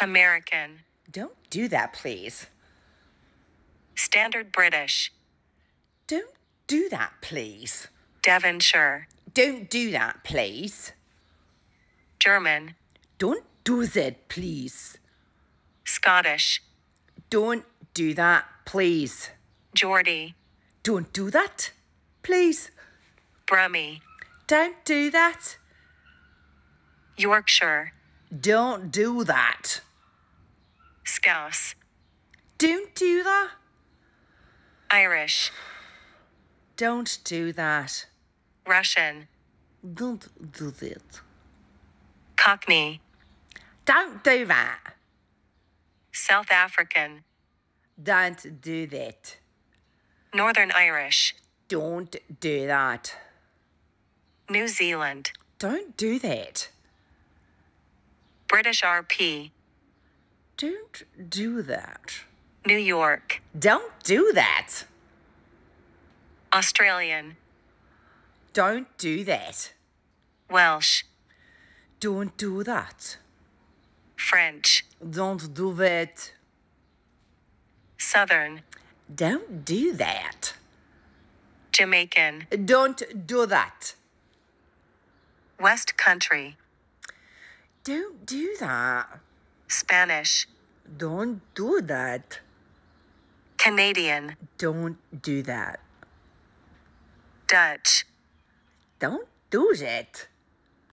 American. Don't do that, please. Standard British. Don't do that, please. Devonshire. Don't do that, please. German. Don't do that, please. Scottish. Don't do that, please. Geordie. Don't do that, please. Brummie. Don't do that. Yorkshire. Don't do that. Scouse. Don't do that. Irish. Don't do that. Russian. Don't do that. Cockney. Don't do that. South African. Don't do that. Northern Irish. Don't do that. New Zealand. Don't do that. British RP. Don't do that. New York. Don't do that. Australian. Don't do that. Welsh. Don't do that. French. Don't do that. Southern. Don't do that. Jamaican. Don't do that. West Country. Don't do that. Spanish. Don't do that. Canadian. Don't do that. Dutch. Don't do that.